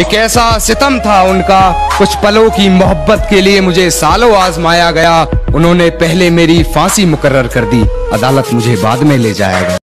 ये कैसा सितम था उनका? कुछ पलों की मोहब्बत के लिए मुझे सालों आजमाया गया। उन्होंने पहले मेरी फांसी मुकर्र कर दी। अदालत मुझे बाद में ले जाएगा।